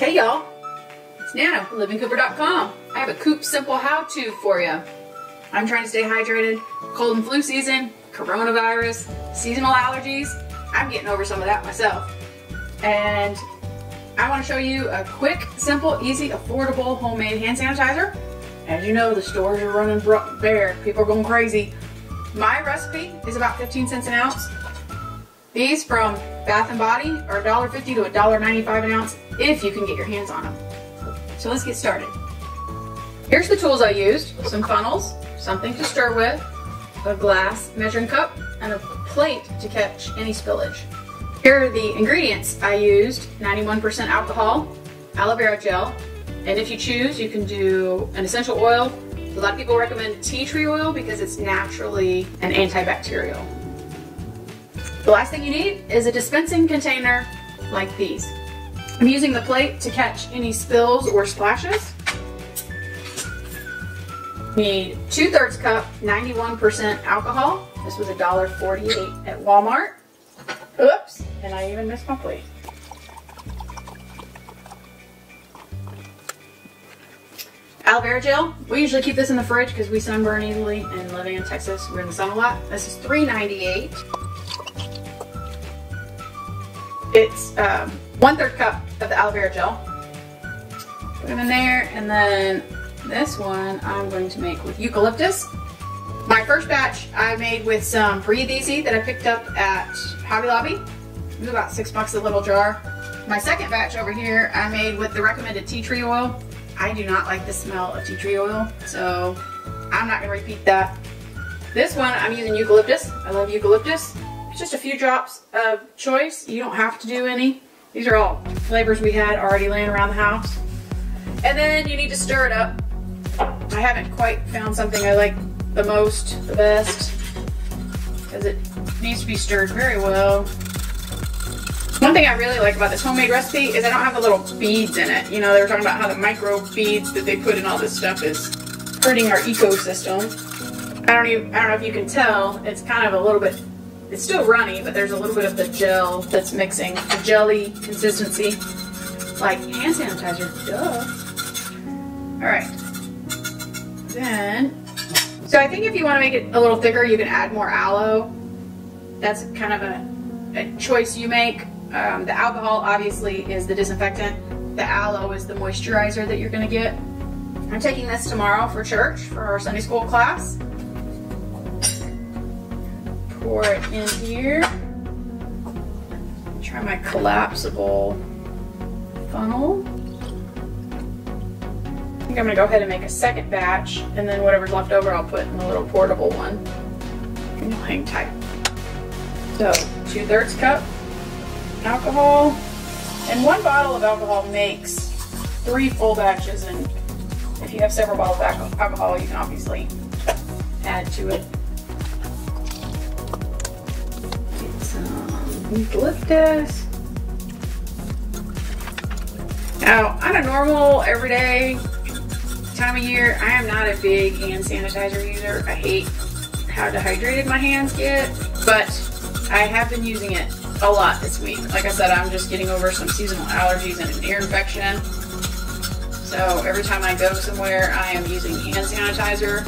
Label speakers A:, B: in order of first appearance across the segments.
A: Hey y'all, it's Nana from livingcooper.com. I have a coop simple how-to for you. I'm trying to stay hydrated, cold and flu season, coronavirus, seasonal allergies. I'm getting over some of that myself. And I want to show you a quick, simple, easy, affordable homemade hand sanitizer. As you know, the stores are running bare. People are going crazy. My recipe is about 15 cents an ounce. These from Bath & Body are $1.50 to $1.95 an ounce if you can get your hands on them. So let's get started. Here's the tools I used. Some funnels, something to stir with, a glass measuring cup, and a plate to catch any spillage. Here are the ingredients I used. 91% alcohol, aloe vera gel, and if you choose, you can do an essential oil. A lot of people recommend tea tree oil because it's naturally an antibacterial. The last thing you need is a dispensing container like these. I'm using the plate to catch any spills or splashes. Need two thirds cup, 91% alcohol. This was $1.48 at Walmart. Oops, and I even missed my plate. Aloe vera gel. We usually keep this in the fridge because we sunburn easily and living in Texas, we're in the sun a lot. This is $3.98. It's um, one third cup of the aloe vera gel. Put them in there, and then this one I'm going to make with eucalyptus. My first batch I made with some Breathe Easy that I picked up at Hobby Lobby. It was about six bucks a little jar. My second batch over here I made with the recommended tea tree oil. I do not like the smell of tea tree oil, so I'm not gonna repeat that. This one I'm using eucalyptus. I love eucalyptus. Just a few drops of choice. You don't have to do any. These are all flavors we had already laying around the house. And then you need to stir it up. I haven't quite found something I like the most, the best, because it needs to be stirred very well. One thing I really like about this homemade recipe is I don't have the little beads in it. You know, they were talking about how the micro beads that they put in all this stuff is hurting our ecosystem. I don't even, I don't know if you can tell, it's kind of a little bit it's still runny, but there's a little bit of the gel that's mixing, the jelly consistency, like hand sanitizer, duh. All right, then, so I think if you want to make it a little thicker, you can add more aloe. That's kind of a, a choice you make. Um, the alcohol obviously is the disinfectant. The aloe is the moisturizer that you're gonna get. I'm taking this tomorrow for church, for our Sunday school class pour it in here. Try my collapsible funnel. I think I'm gonna go ahead and make a second batch and then whatever's left over I'll put in the little portable one. And it'll hang tight. So two thirds cup alcohol and one bottle of alcohol makes three full batches and if you have several bottles of alcohol you can obviously add to it. Eucalyptus. Now, on a normal, everyday time of year, I am not a big hand sanitizer user. I hate how dehydrated my hands get, but I have been using it a lot this week. Like I said, I'm just getting over some seasonal allergies and an ear infection. So every time I go somewhere, I am using hand sanitizer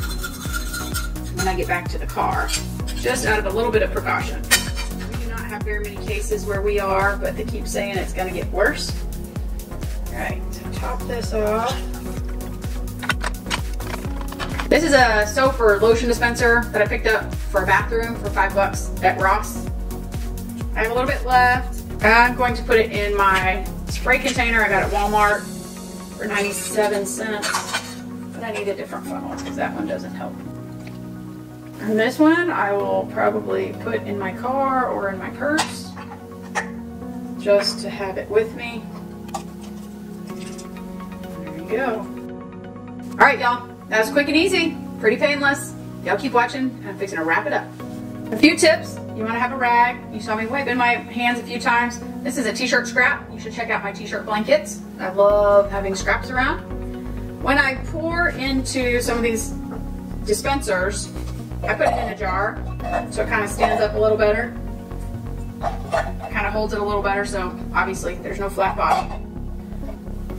A: when I get back to the car, just out of a little bit of precaution have very many cases where we are, but they keep saying it's going to get worse. All right, so top this off. This is a soap or lotion dispenser that I picked up for a bathroom for five bucks at Ross. I have a little bit left. I'm going to put it in my spray container I got at Walmart for 97 cents. But I need a different funnel because that one doesn't help. And this one I will probably put in my car or in my purse just to have it with me. There you go. All right, y'all. That was quick and easy. Pretty painless. Y'all keep watching. I'm fixing to wrap it up. A few tips. You want to have a rag. You saw me wiping my hands a few times. This is a t-shirt scrap. You should check out my t-shirt blankets. I love having scraps around. When I pour into some of these dispensers, I put it in a jar so it kind of stands up a little better. Kind of holds it a little better so obviously there's no flat bottom.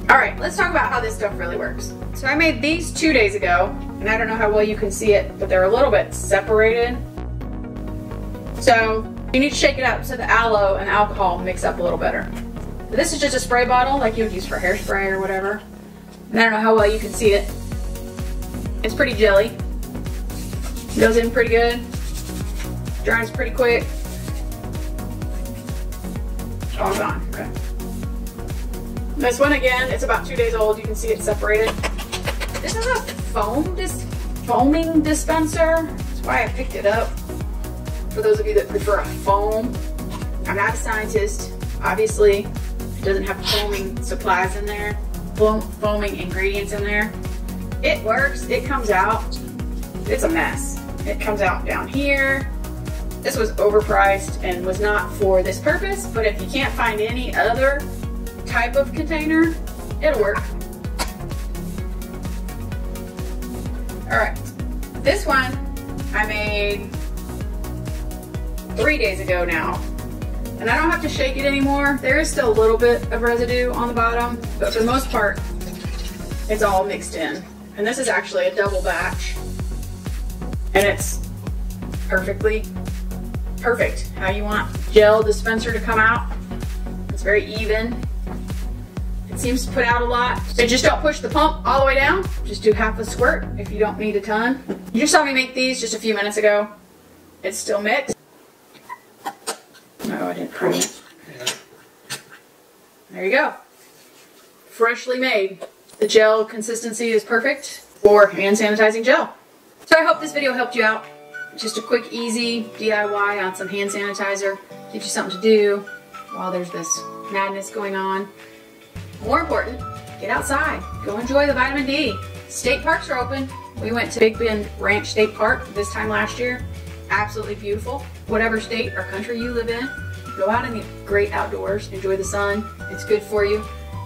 A: All right, let's talk about how this stuff really works. So I made these two days ago, and I don't know how well you can see it, but they're a little bit separated. So you need to shake it up so the aloe and alcohol mix up a little better. This is just a spray bottle like you would use for hairspray or whatever. And I don't know how well you can see it. It's pretty jelly. Goes in pretty good. Dries pretty quick. It's all gone. Okay. This one again, it's about two days old. You can see it separated. This is a foam dis foaming dispenser. That's why I picked it up. For those of you that prefer a foam, I'm not a scientist. Obviously, it doesn't have foaming supplies in there, foaming ingredients in there. It works, it comes out. It's a mess. It comes out down here. This was overpriced and was not for this purpose, but if you can't find any other type of container, it'll work. All right, this one I made three days ago now. And I don't have to shake it anymore. There is still a little bit of residue on the bottom, but for the most part, it's all mixed in. And this is actually a double batch. And it's perfectly perfect. How you want gel dispenser to come out. It's very even. It seems to put out a lot. So just don't push the pump all the way down. Just do half a squirt if you don't need a ton. You just saw me make these just a few minutes ago. It's still mixed. No, I didn't prune it. There you go. Freshly made. The gel consistency is perfect for hand sanitizing gel. So I hope this video helped you out. Just a quick, easy DIY on some hand sanitizer. Gives you something to do while there's this madness going on. More important, get outside. Go enjoy the vitamin D. State parks are open. We went to Big Bend Ranch State Park this time last year. Absolutely beautiful. Whatever state or country you live in, go out in the great outdoors. Enjoy the sun. It's good for you.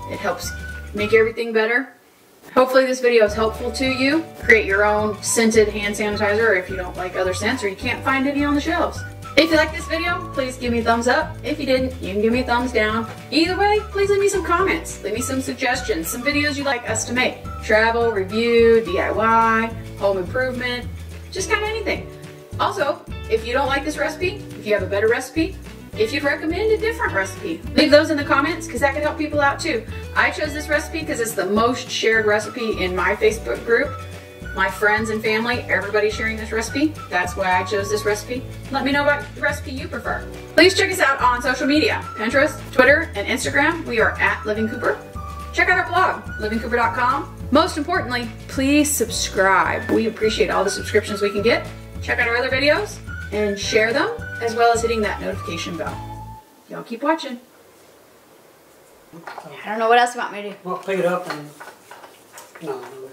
A: It helps make everything better. Hopefully this video is helpful to you. Create your own scented hand sanitizer if you don't like other scents or you can't find any on the shelves. If you like this video, please give me a thumbs up. If you didn't, you can give me a thumbs down. Either way, please leave me some comments. Leave me some suggestions, some videos you'd like us to make. Travel, review, DIY, home improvement, just kind of anything. Also, if you don't like this recipe, if you have a better recipe, if you'd recommend a different recipe, leave those in the comments because that could help people out too. I chose this recipe because it's the most shared recipe in my Facebook group my friends and family, everybody sharing this recipe. That's why I chose this recipe. Let me know about the recipe you prefer. Please check us out on social media, Pinterest, Twitter, and Instagram. We are at Living Cooper. Check out our blog, livingcooper.com. Most importantly, please subscribe. We appreciate all the subscriptions we can get. Check out our other videos and share them, as well as hitting that notification bell. Y'all keep watching.
B: I don't know what else you want me to do.
C: Well, pick it up and, no, no,